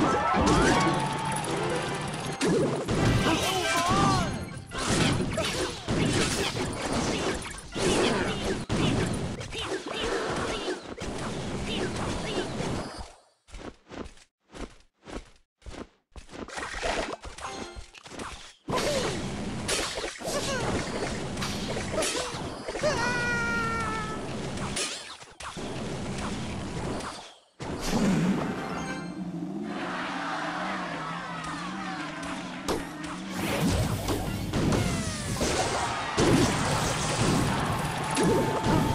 Let's go. Oh.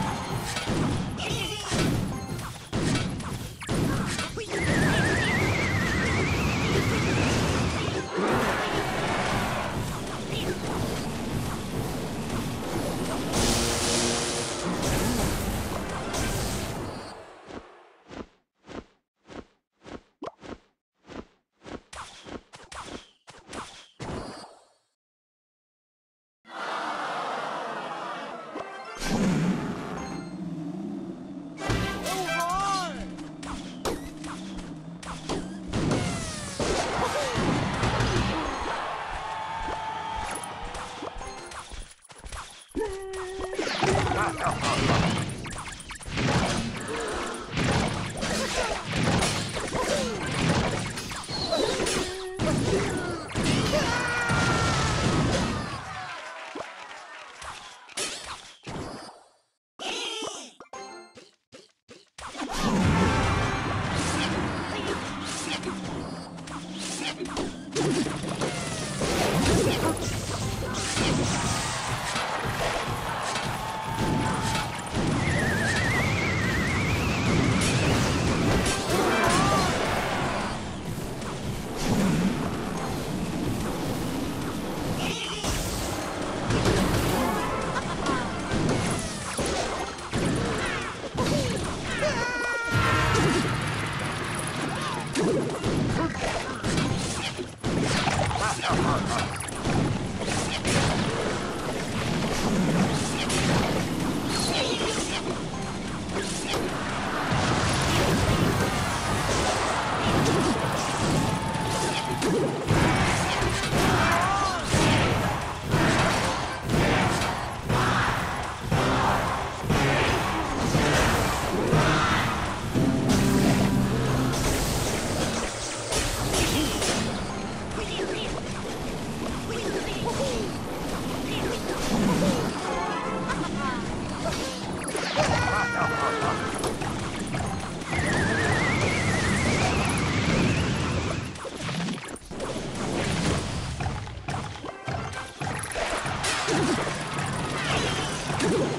Woo!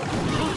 Huh?